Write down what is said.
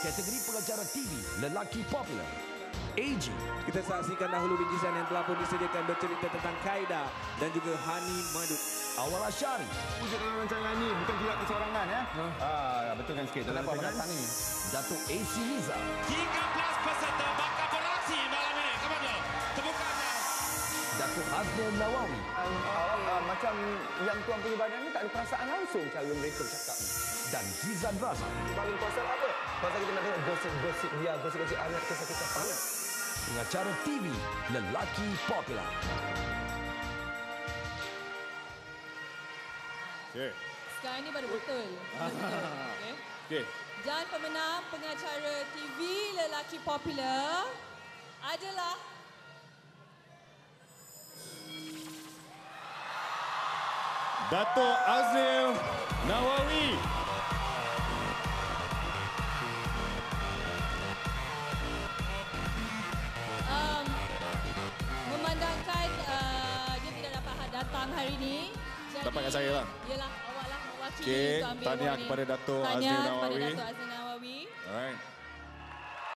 Kategori pengacara TV lelaki popular. AG, Kita saksikan dahulu bingkisan yang telah pun disediakan bercerita tentang Kaida dan juga Hani Madu. Awal Asyari, Wujud dalam rancangan ni bukan tidak keseorangan ya. Ah, betulkan sikit. Kenapa abang datang ni? Datuk AC Liza, 13 peserta bakal beraksi malam ini. Kepada temukannya. Datuk Haznil Nawawi, Awak ah, macam yang tuan punya badan ni tak ada perasaan langsung cara mereka bercakap. dan Zizan Razak. Paling pasal apa? Pasal kita nak tengok gosip-gosip dia, gosip-gosip anak kisah-kisah panas. Pengacara TV lelaki popular. Okey. Sekarang ni baru betul. Okay. Okey. Dan pemenang pengacara TV lelaki popular adalah Dato' Azril Nawawi. um, memandangkan uh, dia tidak dapat datang hari ini. Jadi, Dapat kat saya lah. Yalah, awak lah mewakili Okey, untuk ambil tahniah kepada Dato' Tahniah Azril kepada Nawawi. Dato' Azril Nawawi. Alright.